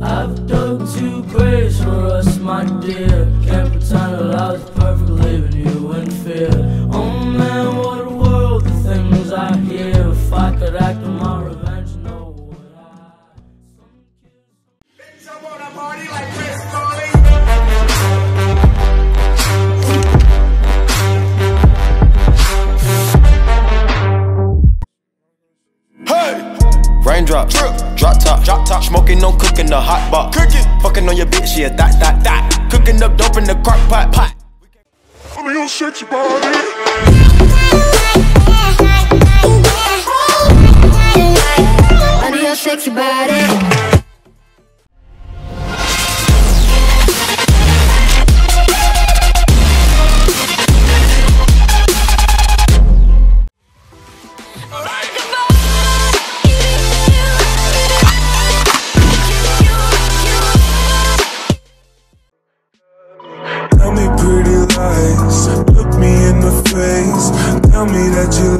I've dug two graves for us, my dear. Can't pretend that I was perfect, leaving you in fear. Raindrops, drip, drop top, drop top, smoking on cooking the hot pot, cooking, fucking on your bitch, yeah, that, that, that, cooking up dope in the crock pot, pot. Let me go shake your body. Honey, your sexy body. Tell me that you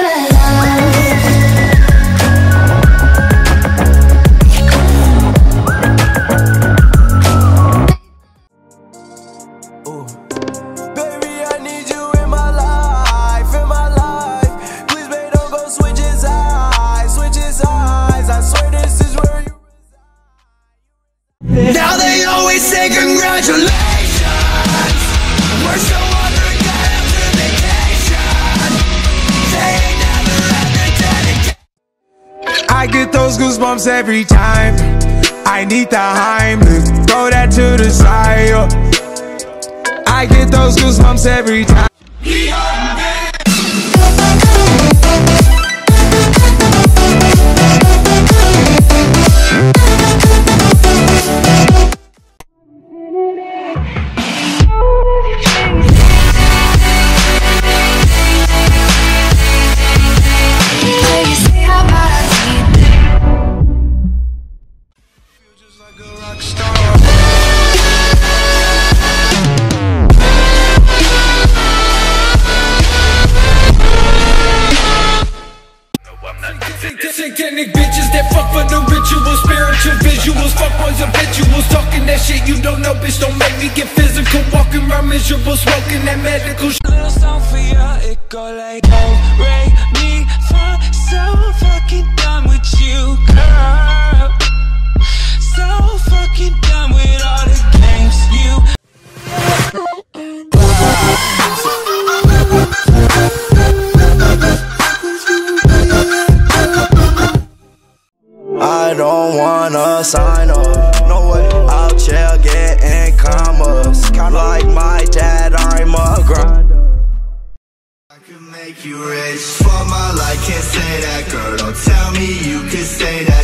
siempre. Get those goosebumps every time. I need the Heimlich, throw that to the side. I get those goosebumps every time. That fuck for the rituals, spiritual visuals, fuck boys habituals, talking that shit you don't know, bitch. Don't make me get physical, walking around miserable, smoking that medical shit. Little song for ya, it go like I don't wanna sign up. No way. Out here getting commas. Kinda Like my dad, I'm a grinder. I can make you rich for my life, can't say that, girl. Don't tell me you can say that.